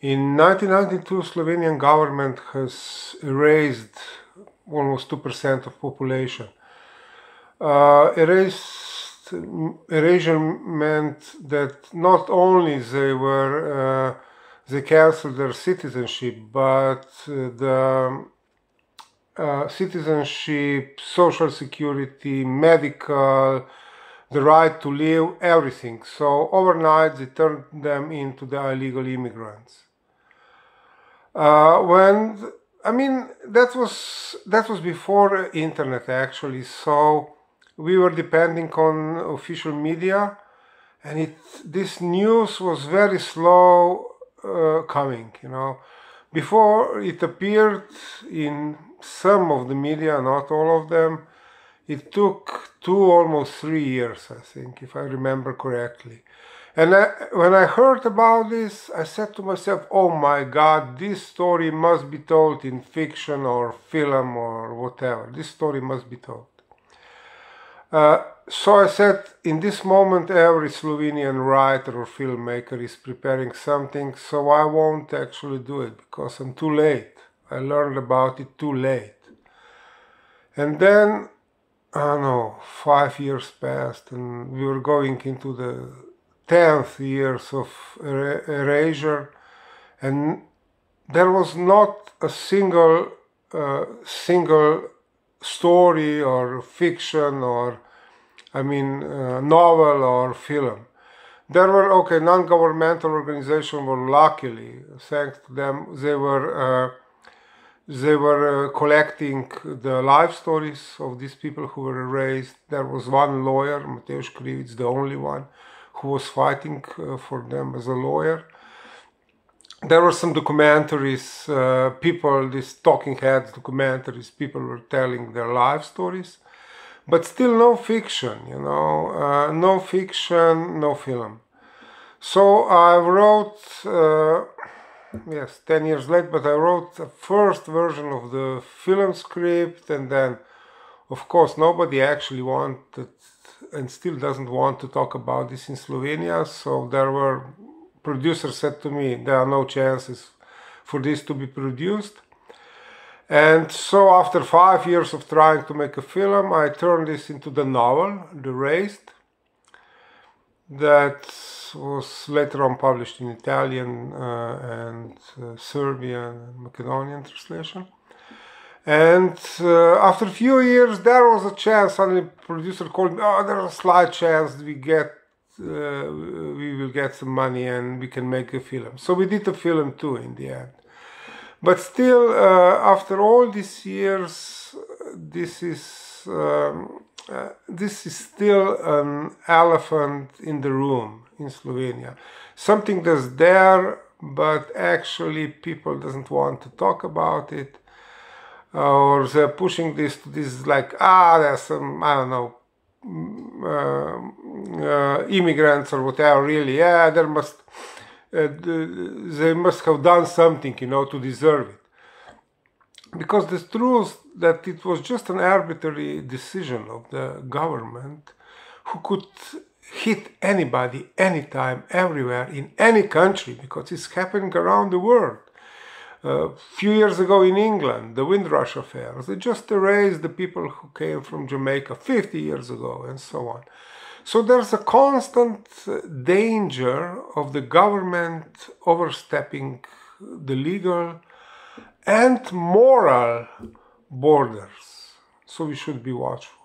In 1992, Slovenian government has erased almost 2% of population. Uh, erased, erasure meant that not only they were uh, they cancelled their citizenship, but uh, the uh, citizenship, social security, medical, the right to live, everything. So overnight they turned them into the illegal immigrants. Uh, when I mean that was that was before internet actually, so we were depending on official media, and it this news was very slow uh, coming. You know, before it appeared in some of the media, not all of them. It took two, almost three years, I think, if I remember correctly. And I, when I heard about this, I said to myself, oh my God, this story must be told in fiction or film or whatever. This story must be told. Uh, so I said, in this moment, every Slovenian writer or filmmaker is preparing something, so I won't actually do it because I'm too late. I learned about it too late. And then, I don't know, five years passed, and we were going into the tenth years of er erasure, and there was not a single uh, single story or fiction or I mean uh, novel or film. There were okay non-governmental organizations were luckily thanks to them they were uh, they were uh, collecting the life stories of these people who were erased. There was one lawyer, Matevž Krivic, the only one who was fighting uh, for them as a lawyer. There were some documentaries, uh, people, these talking heads documentaries, people were telling their life stories, but still no fiction, you know, uh, no fiction, no film. So I wrote uh, yes, 10 years late, but I wrote the first version of the film script, and then, of course, nobody actually wanted and still doesn't want to talk about this in Slovenia. So there were producers said to me there are no chances for this to be produced. And so after five years of trying to make a film, I turned this into the novel, The Erased, that was later on published in Italian uh, and uh, Serbian and Macedonian translation. And uh, after a few years, there was a chance. Suddenly, producer called me. Oh, there's a slight chance we get, uh, we will get some money and we can make a film. So we did a film too in the end. But still, uh, after all these years, this is um, uh, this is still an elephant in the room in Slovenia. Something that's there, but actually people doesn't want to talk about it. or they're pushing this to this like, ah, there's some, I don't know, mm, uh, uh, immigrants or whatever, really. Yeah, there must, uh, they must have done something, you know, to deserve it because the truth that it was just an arbitrary decision of the government who could hit anybody, anytime, everywhere, in any country, because it's happening around the world. A uh, few years ago in England, the Windrush affair, they just erased the people who came from Jamaica 50 years ago, and so on. So there's a constant danger of the government overstepping the legal and moral borders. So we should be watchful.